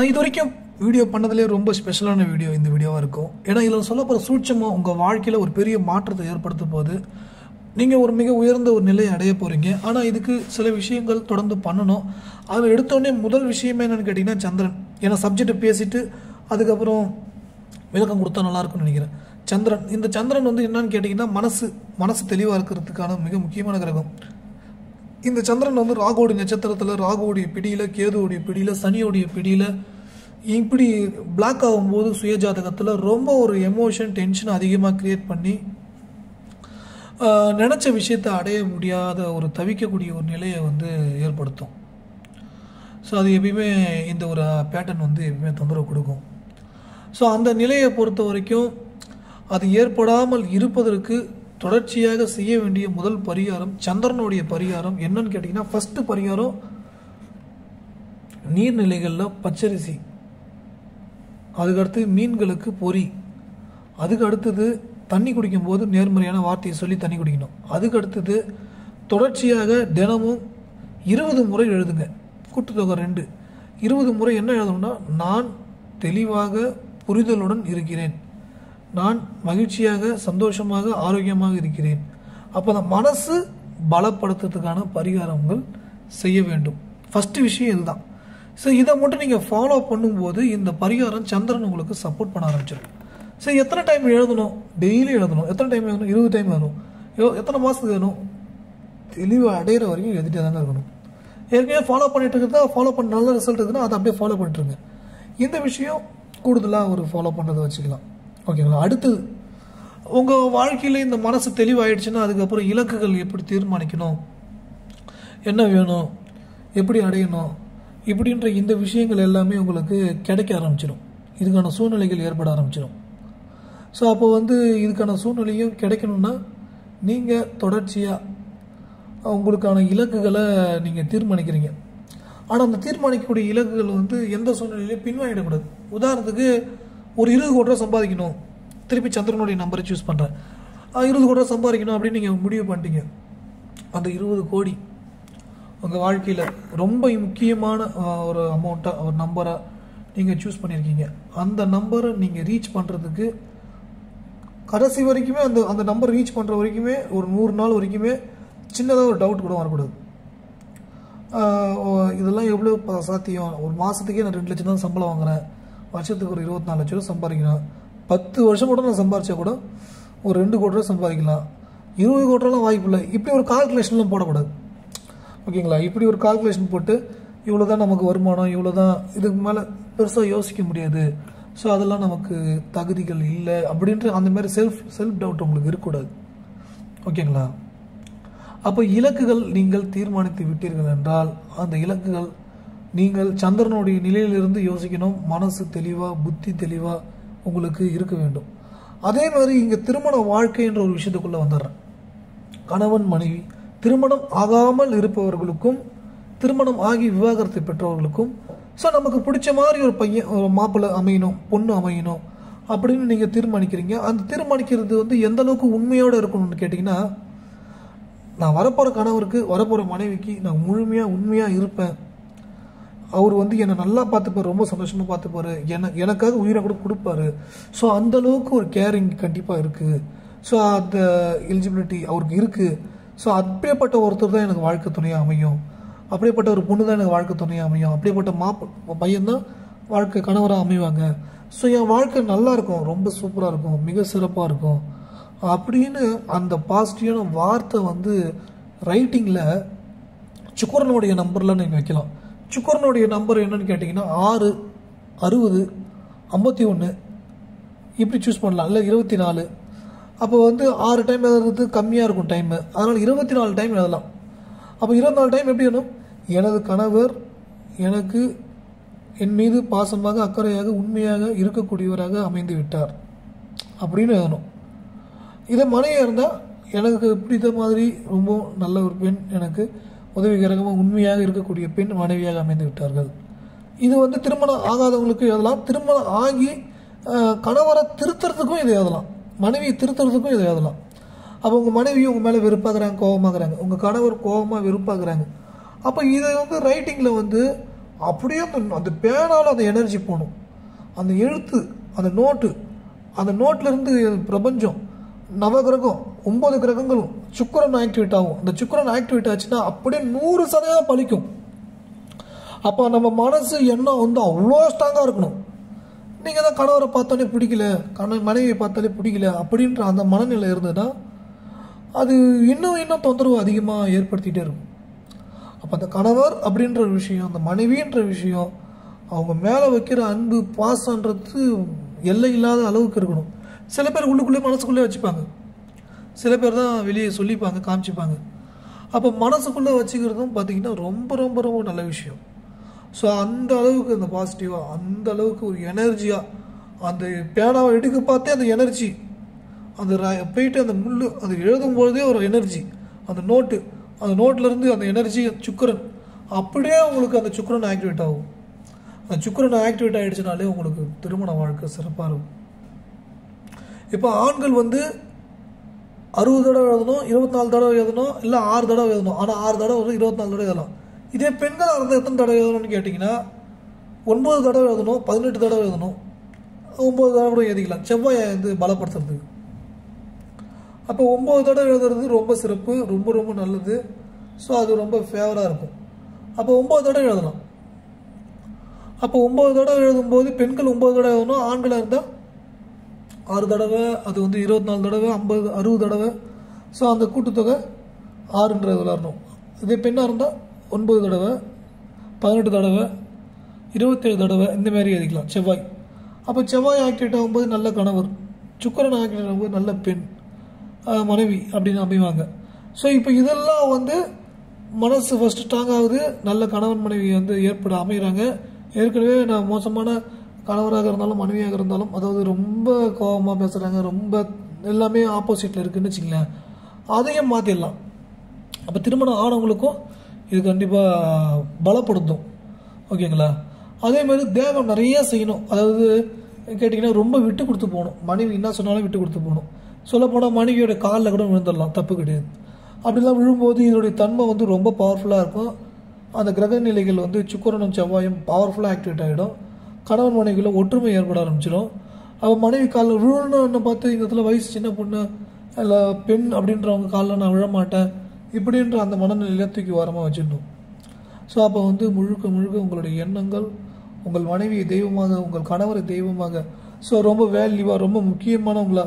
நான் இது வரைக்கும் வீடியோ பண்ணதுலேயே ரொம்ப ஸ்பெஷலான வீடியோ இந்த வீடியோவாக இருக்கும். ஏன்னா இதில் சொல்ல போகிற சூட்சமாக உங்கள் வாழ்க்கையில் ஒரு பெரிய மாற்றத்தை ஏற்படுத்த போது நீங்கள் ஒரு மிக உயர்ந்த ஒரு நிலையை அடைய போகிறீங்க ஆனால் இதுக்கு சில விஷயங்கள் தொடர்ந்து பண்ணணும். அதில் எடுத்தோடனே முதல் விஷயமே என்னென்னு கேட்டிங்கன்னா சந்திரன். ஏன்னா சப்ஜெக்டை பேசிட்டு அதுக்கப்புறம் விளக்கம் கொடுத்தா நல்லாயிருக்கும்னு நினைக்கிறேன். சந்திரன். இந்த சந்திரன் வந்து என்னன்னு கேட்டிங்கன்னா மனசு மனசு தெளிவாக இருக்கிறதுக்கான மிக முக்கியமான கிரகம். இந்த சந்திரன் வந்து ராகுவோடைய நட்சத்திரத்தில் ராகுவோடைய பிடியில் கேதுவோடைய பிடியில் சனியோடைய பிடியில் இப்படி பிளாக் ஆகும்போது சுயஜாதகத்தில் ரொம்ப ஒரு எமோஷன் டென்ஷன் அதிகமாக க்ரியேட் பண்ணி நினச்ச விஷயத்தை அடைய முடியாத ஒரு தவிக்கக்கூடிய ஒரு நிலையை வந்து ஏற்படுத்தும். ஸோ அது எப்பயுமே இந்த ஒரு பேட்டர்ன் வந்து எப்பயுமே தொந்தரவு கொடுக்கும். ஸோ அந்த நிலையை பொறுத்த வரைக்கும் அது ஏற்படாமல் இருப்பதற்கு தொடர்ச்சியாக செய்ய வேண்டிய முதல் பரிகாரம் சந்திரனுடைய பரிகாரம் என்னன்னு கேட்டிங்கன்னா ஃபஸ்ட்டு பரிகாரம் நீர்நிலைகளில் பச்சரிசி. அதுக்கடுத்து மீன்களுக்கு பொறி. அதுக்கு அடுத்தது தண்ணி குடிக்கும்போது நேர்மறையான வார்த்தையை சொல்லி தண்ணி குடிக்கணும். அதுக்கு அடுத்தது தொடர்ச்சியாக தினமும் இருபது முறை எழுதுங்க. கூட்டுத்தொகை ரெண்டு. இருபது முறை என்ன எழுதணும்னா நான் தெளிவாக புரிதலுடன் இருக்கிறேன். நான் மகிழ்ச்சியாக சந்தோஷமாக ஆரோக்கியமாக இருக்கிறேன். அப்போ அந்த மனசு பலப்படுத்துறதுக்கான பரிகாரங்கள் செய்ய வேண்டும். ஃபஸ்ட்டு விஷயம் இதுதான். ஸோ இதை மட்டும் நீங்கள் ஃபாலோ பண்ணும்போது இந்த பரிகாரம் சந்திரன் உங்களுக்கு சப்போர்ட் பண்ண ஆரம்பிச்சிடும் சரி எத்தனை டைம் எழுதணும்? டெய்லி எழுதணும். எத்தனை டைம் எழுதணும்? இருபது டைம் எழுதணும். எத்தனை மாதத்துக்கு எழுதணும்? தெளிவு அடையிற வரைக்கும் எழுதிட்டே தானே இருக்கணும். ஏற்கனவே ஃபாலோ பண்ணிட்டு இருக்கிறதா? ஃபாலோ பண்ண நல்ல ரிசல்ட் இருக்குன்னா அதை அப்படியே ஃபாலோ பண்ணிட்டுருங்க இந்த விஷயம் கூடுதலாக ஒரு ஃபாலோ பண்ணுறதை வச்சுக்கலாம். ஓகேங்களா அடுத்தது உங்கள் வாழ்க்கையில் இந்த மனசு தெளிவாயிடுச்சுன்னா அதுக்கப்புறம் இலக்குகள் எப்படி தீர்மானிக்கணும்? என்ன வேணும்? எப்படி அடையணும்? இப்படின்ற இந்த விஷயங்கள் எல்லாமே உங்களுக்கு கிடைக்க ஆரம்பிச்சிடும் இதுக்கான சூழ்நிலைகள் ஏற்பட ஆரம்பிச்சிடும் ஸோ அப்போ வந்து இதுக்கான சூழ்நிலையும் கிடைக்கணும்னா நீங்கள் தொடர்ச்சியாக உங்களுக்கான இலக்குகளை நீங்கள் தீர்மானிக்கிறீங்க. ஆனால் அந்த தீர்மானிக்கக்கூடிய இலக்குகள் வந்து எந்த சூழ்நிலையிலையும் பின்வாங்கிடக்கூடாது. உதாரணத்துக்கு ஒரு இருபது கோடி ரூபா சம்பாதிக்கணும். திருப்பி சந்திரனுடைய நம்பரை சூஸ் பண்ணுறேன் இருபது கோடி ரூபா சம்பாதிக்கணும் அப்படின்னு நீங்கள் முடிவு பண்ணிட்டீங்க. அந்த இருபது கோடி உங்கள் வாழ்க்கையில் ரொம்ப முக்கியமான ஒரு அமௌண்ட்டாக ஒரு நம்பராக நீங்கள் சூஸ் பண்ணியிருக்கீங்க. அந்த நம்பரை நீங்கள் ரீச் பண்ணுறதுக்கு கடைசி வரைக்குமே அந்த அந்த நம்பர் ரீச் பண்ணுற வரைக்குமே ஒரு நூறு நாள் வரைக்குமே சின்னதாக ஒரு டவுட் கூட வரக்கூடாது. இதெல்லாம் எவ்வளோ சாத்தியம்? ஒரு மாதத்துக்கே நான் ரெண்டு லட்சம் தான் சம்பளம் வாங்குறேன். வருஷத்துக்கு ஒரு இருபத்தி நாலு லட்ச ரூபா சம்பாதிக்கலாம் பத்து வருஷம் கூட நான் சம்பாரிச்சா கூட ஒரு ரெண்டு கோடி ரூபா சம்பாதிக்கலாம். இருபது கோடி ரூபாலாம் வாய்ப்பு இல்லை. இப்படி ஒரு கால்குலேஷன்லாம் போடக்கூடாது. ஓகேங்களா? இப்படி ஒரு கால்குலேஷன் போட்டு இவ்வளோ தான் நமக்கு வருமானம் இவ்வளோ தான் இதுக்கு மேலே பெருசாக யோசிக்க முடியாது. ஸோ அதெல்லாம் நமக்கு தகுதிகள் இல்லை அப்படின்ற அந்த மாதிரி செல்ஃப் செல்ஃப் டவுட் உங்களுக்கு இருக்கக்கூடாது. ஓகேங்களா? அப்போ இலக்குகள் நீங்கள் தீர்மானித்து விட்டீர்கள் என்றால் அந்த இலக்குகள் நீங்கள் சந்திரனுடைய நிலையிலிருந்து யோசிக்கணும். மனசு தெளிவாக புத்தி தெளிவாக உங்களுக்கு இருக்க வேண்டும். அதே மாதிரி இங்கே திருமண வாழ்க்கைன்ற ஒரு விஷயத்துக்குள்ளே வந்துடுறேன். கணவன் மனைவி திருமணம் ஆகாமல் இருப்பவர்களுக்கும் திருமணம் ஆகி விவாகரத்தை பெற்றவர்களுக்கும் ஸோ நமக்கு பிடிச்ச மாதிரி ஒரு பையன் ஒரு மாப்பிள்ளை அமையணும் பொண்ணு அமையணும் அப்படின்னு நீங்கள் தீர்மானிக்கிறீங்க. அந்த தீர்மானிக்கிறது வந்து எந்த அளவுக்கு உண்மையோடு இருக்கணும்னு கேட்டிங்கன்னா நான் வரப்போகிற கணவருக்கு வரப்போகிற மனைவிக்கு நான் முழுமையாக உண்மையாக இருப்பேன். அவர் வந்து என்னை நல்லா பார்த்துப்பாரு ரொம்ப சந்தோஷமாக பார்த்துப்பாரு. என எனக்காக உயிரை கூட கொடுப்பாரு. ஸோ அந்த அளவுக்கு ஒரு கேரிங் கண்டிப்பாக இருக்குது ஸோ அந்த எலிஜிபிலிட்டி அவருக்கு இருக்குது ஸோ அப்படியேப்பட்ட ஒருத்தர் தான் எனக்கு வாழ்க்கை துணையாக அமையும். அப்படியேப்பட்ட ஒரு பொண்ணு தான் எனக்கு வாழ்க்கை துணையாக அமையும். அப்படியேப்பட்ட மாப்ப பையன் தான் வாழ்க்கை கணவராக அமைவாங்க. ஸோ என் வாழ்க்கை நல்லா இருக்கும். ரொம்ப சூப்பராக இருக்கும். மிக சிறப்பாக இருக்கும். அப்படின்னு அந்த பாசிட்டிவான வார்த்தை வந்து ரைட்டிங்கில் சுக்குரனுடைய நம்பரில் நீங்கள் வைக்கலாம். சுக்கரனுடைய நம்பர் என்னன்னு கேட்டிங்கன்னா ஆறு அறுபது ஐம்பத்தி ஒன்று இப்படி சூஸ் பண்ணலாம். இல்லை இருபத்தி நாலு அப்போ வந்து ஆறு டைம் எழுதுறது கம்மியாக இருக்கும் டைமு அதனால் இருபத்தி நாலு டைம் எழுதலாம். அப்போ இருபத்தி நாலு டைம் எப்படி வேணும் எனது கணவர் எனக்கு என் மீது பாசமாக அக்கறையாக உண்மையாக இருக்கக்கூடியவராக அமைந்து விட்டார். அப்படின்னு எழுதணும். இதை மனைவியாக இருந்தால் எனக்கு பிடித்த மாதிரி ரொம்ப நல்ல ஒரு பெண் எனக்கு உதவிகரமாக உண்மையாக இருக்கக்கூடிய பெண் மனைவியாக அமைந்து விட்டார்கள். இது வந்து திருமணம் ஆகாதவங்களுக்கு எழுதலாம் திருமணம் ஆகி கணவரை திருத்துறதுக்கும் இதை எழுதலாம். மனைவியை திருத்துறதுக்கும் இதை எழுதலாம். அப்போ உங்கள் மனைவி உங்கள் மேலே வெறுப்பாகிறாங்க கோபமாகறாங்க உங்கள் கணவர் கோவமாக வெறுப்பாகிறாங்க அப்போ இதை வந்து ரைட்டிங்கில் வந்து அப்படியே அந்த அந்த பேனால அந்த எனர்ஜி போகணும். அந்த எழுத்து அந்த நோட்டு அந்த நோட்டிலேருந்து இருந்து பிரபஞ்சம் நவகிரகம் ஒன்பது கிரகங்களும் சுக்கரன் ஆக்டிவேட் ஆகும். இந்த சுக்கிரன் ஆக்டிவேட் ஆச்சுன்னா அப்படியே நூறு சதவீதம் பலிக்கும். அப்போ நம்ம மனசு எண்ணம் வந்து அவ்வளோ ஸ்ட்ராங்காக இருக்கணும். நீங்கள் தான் கணவரை பார்த்தாலே பிடிக்கல கணவன் மனைவியை பார்த்தாலே பிடிக்கல அப்படின்ற அந்த மனநிலை இருந்ததுன்னா அது இன்னும் இன்னும் தொந்தரவு அதிகமாக ஏற்படுத்திகிட்டே இருக்கும். அப்போ அந்த கணவர் அப்படின்ற விஷயம் அந்த மனைவின்ற விஷயம் அவங்க மேலே வைக்கிற அன்பு பாசன்றது எல்லை இல்லாத அளவுக்கு இருக்கணும். சில பேர் உள்ளுக்குள்ளே மனசுக்குள்ளே வச்சுப்பாங்க. சில பேர் தான் வெளியே சொல்லிப்பாங்க காமிச்சிப்பாங்க. அப்போ மனசுக்குள்ளே வச்சுக்கிறதும் பார்த்தீங்கன்னா ரொம்ப ரொம்ப ரொம்ப நல்ல விஷயம். ஸோ அந்த அளவுக்கு அந்த பாசிட்டிவாக அந்த அளவுக்கு ஒரு எனர்ஜியாக அந்த பேனாவை எடுக்க பார்த்தே அந்த எனர்ஜி அந்த ர- போயிட்டு அந்த முள் அது எழுதும் பொழுதே ஒரு எனர்ஜி அந்த நோட்டு அந்த நோட்டிலேருந்து இருந்து அந்த எனர்ஜி சுக்கரன் அப்படியே உங்களுக்கு அந்த சுக்கரன் ஆக்டிவேட் ஆகும். அந்த சுக்கரன் ஆக்டிவேட் ஆகிடுச்சுனாலே உங்களுக்கு திருமண வாழ்க்கை சிறப்பாக இருக்கும். இப்போ ஆண்கள் வந்து அறுபது தடவை எழுதணும் இருபத்தி நாலு தடவை எழுதணும் இல்லை ஆறு தடவை எழுதணும். ஆனால் ஆறு தடவை வந்து இருபத்தி நாலு தடவை எழுதலாம். இதே பெண்களாக இருந்தால் எத்தனை தடவை எழுதணும்னு கேட்டிங்கன்னா ஒன்பது தடவை எழுதணும் பதினெட்டு தடவை எழுதணும் ஒம்பது தடவை கூட எழுதிக்கலாம். செவ்வாயை வந்து பலப்படுத்துறதுக்கு. அப்போ ஒம்பது தடவை எழுதுறது ரொம்ப சிறப்பு ரொம்ப ரொம்ப நல்லது. ஸோ அது ரொம்ப ஃபேவராக இருக்கும். அப்போ ஒம்பது தடவை எழுதலாம். அப்போ ஒம்பது தடவை எழுதும்போது பெண்கள் ஒம்பது தடவை எழுதணும் ஆண்களாக இருந்தால் ஆறு தடவை அது வந்து இருபத்தி நாலு தடவை ஐம்பது அறுபது தடவை. ஸோ அந்த கூட்டுத்தொகை ஆறுன்றது விளாடணும். இதே பெண்ணாக இருந்தால் ஒன்பது தடவை பதினெட்டு தடவை இருபத்தேழு தடவை இந்த மாதிரி எழுதிக்கலாம். செவ்வாய். அப்போ செவ்வாய் ஆக்டிவேட் ஆகும்போது நல்ல கணவர். சுக்கரன் ஆக்டிவேட் ஆகும்போது நல்ல பெண். மனைவி அப்படின்னு அமைவாங்க. ஸோ இப்போ இதெல்லாம் வந்து மனசு ஃபஸ்ட்டு ஸ்ட்ராங் ஆகுது. நல்ல கணவன் மனைவி வந்து ஏற்பட அமைகிறாங்க ஏற்கனவே நான் மோசமான கணவராக இருந்தாலும் மனைவியாக இருந்தாலும் அதாவது ரொம்ப கோபமாக பேசுகிறாங்க ரொம்ப எல்லாமே ஆப்போசிட்டில் இருக்குன்னு வச்சுங்களேன் அதையும் மாற்றிடலாம் அப்போ திருமணம் ஆனவங்களுக்கும் இது கண்டிப்பாக பலப்படுத்தும். ஓகேங்களா? அதே மாதிரி தேவம் நிறைய செய்யணும். அதாவது கேட்டிங்கன்னா ரொம்ப விட்டு கொடுத்து போகணும். மனைவி என்ன சொன்னாலும் விட்டு கொடுத்து போகணும். சொல்லப்போனால் மனைவியோட காலில் கூட விழுந்துடலாம். தப்பு கிடையாது. அப்படிலாம் விழும்போது இதனுடைய தன்மை வந்து ரொம்ப பவர்ஃபுல்லாக இருக்கும். அந்த கிரக நிலைகள் வந்து சுக்கரனும் செவ்வாயும் பவர்ஃபுல்லாக ஆக்டிவேட் ஆகிடும் கணவன் மனைவிக்குள்ள ஒற்றுமை ஏற்பட ஆரம்பிச்சிடும். அவள் மனைவி காலில் விழணும்னு பார்த்து இந்த இடத்துல வயசு சின்ன பொண்ணு இல்லை பெண் அப்படின்றவங்க காலில் நான் விழமாட்டேன் இப்படின்ற அந்த மனநிலையில தூக்கி வாரமாக வச்சிடணும். ஸோ அப்போ வந்து முழுக்க முழுக்க உங்களுடைய எண்ணங்கள் உங்கள் மனைவியை தெய்வமாக உங்கள் கணவரை தெய்வமாக ஸோ ரொம்ப வேல்யூவாக ரொம்ப முக்கியமானவங்களா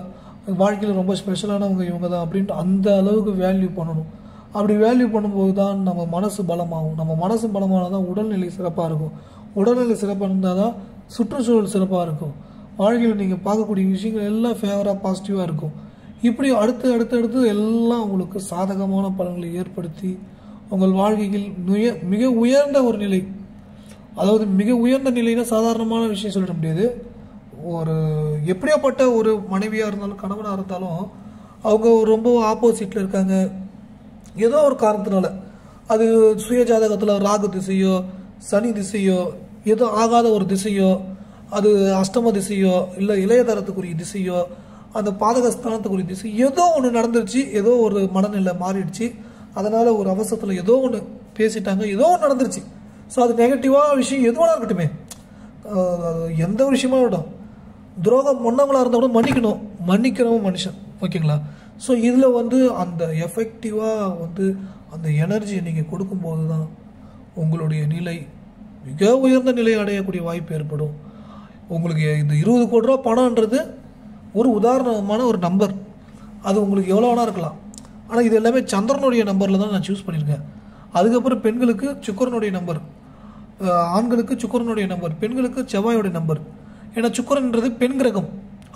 வாழ்க்கையில் ரொம்ப ஸ்பெஷலானவங்க இவங்க தான் அப்படின்ட்டு அந்த அளவுக்கு வேல்யூ பண்ணணும். அப்படி வேல்யூ பண்ணும்போது தான் நம்ம மனசு பலமாகும். நம்ம மனசு பலமானால் தான் உடல்நிலை சிறப்பாக இருக்கும். உடல்நிலை சிறப்பாக இருந்தால் தான் சுற்றுச்சூழல் சிறப்பாக இருக்கும். வாழ்க்கையில் நீங்கள் பார்க்கக்கூடிய விஷயங்கள் எல்லாம் ஃபேவராக பாசிட்டிவாக இருக்கும். இப்படி அடுத்து அடுத்து அடுத்து எல்லாம் உங்களுக்கு சாதகமான பலன்களை ஏற்படுத்தி உங்கள் வாழ்க்கையில் மிக மிக உயர்ந்த ஒரு நிலை அதாவது மிக உயர்ந்த நிலைனா சாதாரணமான விஷயம் சொல்லிட முடியாது. ஒரு எப்படியாப்பட்ட ஒரு மனைவியாக இருந்தாலும் கணவனாக இருந்தாலும் அவங்க ரொம்ப ஆப்போசிட்டில் இருக்காங்க. ஏதோ ஒரு காரணத்தினால அது சுய ஜாதகத்தில் ராகு திசையோ சனி திசையோ ஏதோ ஆகாத ஒரு திசையோ அது அஷ்டம திசையோ இல்லை இளையதரத்துக்குரிய திசையோ அந்த பாதகஸ்தானத்துக்குரிய திசை ஏதோ ஒன்று நடந்துருச்சு ஏதோ ஒரு மனநிலை மாறிடுச்சு. அதனால் ஒரு அவசரத்தில் ஏதோ ஒன்று பேசிட்டாங்க ஏதோ ஒன்று நடந்துருச்சு. ஸோ அது நெகட்டிவாக விஷயம் எதுவாக இருக்கட்டுமே. எந்த ஒரு விஷயமா இருக்கட்டும். துரோகம் பண்ணவங்களா இருந்தால் கூட மன்னிக்கணும். மன்னிக்கிறவன் மனுஷன். ஓகேங்களா? ஸோ இதில் வந்து அந்த எஃபெக்டிவாக வந்து அந்த எனர்ஜியை நீங்கள் கொடுக்கும்போது தான் உங்களுடைய நிலை மிக உயர்ந்த நிலை அடையக்கூடிய வாய்ப்பு ஏற்படும். உங்களுக்கு இந்த இருபது கோடி ரூபா பணம்ன்றது ஒரு உதாரணமான ஒரு நம்பர் அது உங்களுக்கு எவ்வளோ வேணா இருக்கலாம். ஆனால் இது எல்லாமே சந்திரனுடைய நம்பரில் தான் நான் சூஸ் பண்ணியிருக்கேன். அதுக்கப்புறம் பெண்களுக்கு சுக்கரனுடைய நம்பர் ஆண்களுக்கு சுக்கரனுடைய நம்பர் பெண்களுக்கு செவ்வாயோடைய நம்பர் ஏன்னா சுக்கரன்றது பெண் கிரகம்.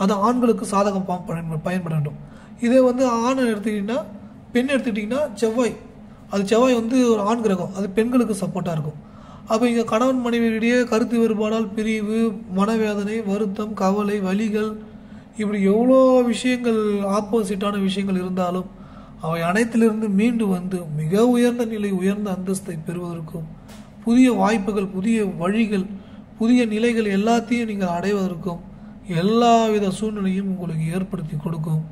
அது ஆண்களுக்கு சாதகம் பயன்பட வேண்டும். இதே வந்து ஆணை எடுத்துக்கிட்டிங்கன்னா பெண் எடுத்துக்கிட்டிங்கன்னா செவ்வாய். அது செவ்வாய் வந்து ஒரு ஆண் கிரகம். அது பெண்களுக்கு சப்போர்ட்டாக இருக்கும். அப்போ இங்கே கணவன் மனைவியிடையே கருத்து வேறுபாடால் பிரிவு மனவேதனை வருத்தம் கவலை வலிகள் இப்படி எவ்வளோ விஷயங்கள் ஆப்போசிட்டான விஷயங்கள் இருந்தாலும் அவை அனைத்திலிருந்து மீண்டு வந்து மிக உயர்ந்த நிலை உயர்ந்த அந்தஸ்தை பெறுவதற்கும் புதிய வாய்ப்புகள் புதிய வழிகள் புதிய நிலைகள் எல்லாத்தையும் நீங்கள் அடைவதற்கும் எல்லா வித சூழ்நிலையும் உங்களுக்கு ஏற்படுத்தி கொடுக்கும்.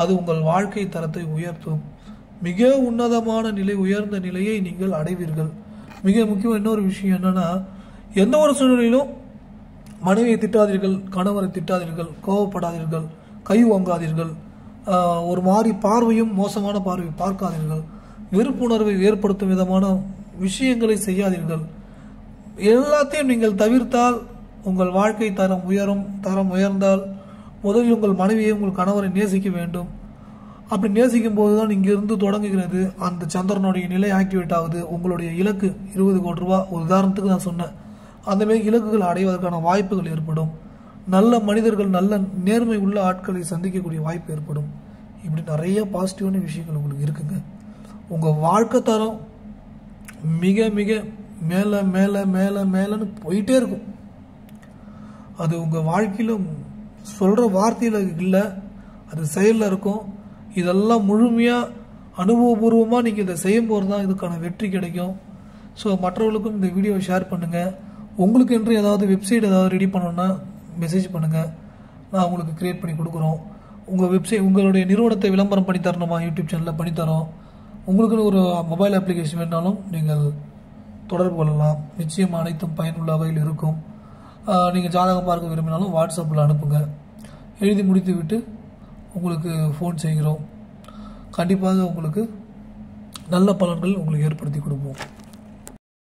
அது உங்கள் வாழ்க்கை தரத்தை உயர்த்தும். மிக உன்னதமான நிலை உயர்ந்த நிலையை நீங்கள் அடைவீர்கள். மிக முக்கியம் இன்னொரு விஷயம் என்னன்னா எந்த ஒரு சூழ்நிலையிலும் மனைவியை திட்டாதீர்கள் கணவரை திட்டாதீர்கள் கோவப்படாதீர்கள் கை வாங்காதீர்கள் ஒரு மாதிரி பார்வையும் மோசமான பார்வை பார்க்காதீர்கள் வெறுப்புணர்வை ஏற்படுத்தும் விதமான விஷயங்களை செய்யாதீர்கள். எல்லாத்தையும் நீங்கள் தவிர்த்தால் உங்கள் வாழ்க்கை தரம் உயரும் தரம் உயர்ந்தால் முதலில் உங்கள் மனைவியை உங்கள் கணவரை நேசிக்க வேண்டும். அப்படி நேசிக்கும் போது தான் இங்கிருந்து தொடங்குகிறது. அந்த சந்திரனுடைய நிலை ஆக்டிவேட் ஆகுது உங்களுடைய இலக்கு இருபது கோடி ரூபா. ஒரு உதாரணத்துக்கு நான் சொன்னேன். அந்தமாரி இலக்குகள் அடைவதற்கான வாய்ப்புகள் ஏற்படும். நல்ல மனிதர்கள் நல்ல நேர்மை உள்ள ஆட்களை சந்திக்கக்கூடிய வாய்ப்பு ஏற்படும். இப்படி நிறைய பாசிட்டிவான விஷயங்கள் உங்களுக்கு இருக்குங்க. உங்கள் வாழ்க்கை தரம் மிக மிக மேலே மேலே மேலே மேலேன்னு போயிட்டே இருக்கும். அது உங்கள் வாழ்க்கையில் சொல்கிற வார்த்தையில் இல்லை அது செயலில் இருக்கும். இதெல்லாம் முழுமையாக அனுபவபூர்வமாக நீங்கள் இதை செய்யும் போது தான் இதுக்கான வெற்றி கிடைக்கும். ஸோ மற்றவர்களுக்கும் இந்த வீடியோவை ஷேர் பண்ணுங்கள் உங்களுக்கு என்று ஏதாவது வெப்சைட் ஏதாவது ரெடி பண்ணணுன்னா மெசேஜ் பண்ணுங்கள் நான் உங்களுக்கு க்ரியேட் பண்ணி கொடுக்குறோம். உங்கள் வெப்சைட் உங்களுடைய நிறுவனத்தை விளம்பரம் பண்ணி தரணுமா? யூடியூப் சேனலில் பண்ணித்தரோம் உங்களுக்குன்னு ஒரு மொபைல் அப்ளிகேஷன் வேணாலும் நீங்கள் தொடர்பு கொள்ளலாம். நிச்சயம் அனைத்தும் பயனுள்ள வகையில் இருக்கும். நீங்கள் ஜாதகம் பார்க்க விரும்பினாலும் வாட்ஸ்அப்பில் அனுப்புங்க. எழுதி முடித்து விட்டு உங்களுக்கு ஃபோன் செய்கிறோம். கண்டிப்பாக உங்களுக்கு நல்ல பலன்கள் உங்களுக்கு ஏற்படுத்தி கொடுப்போம்.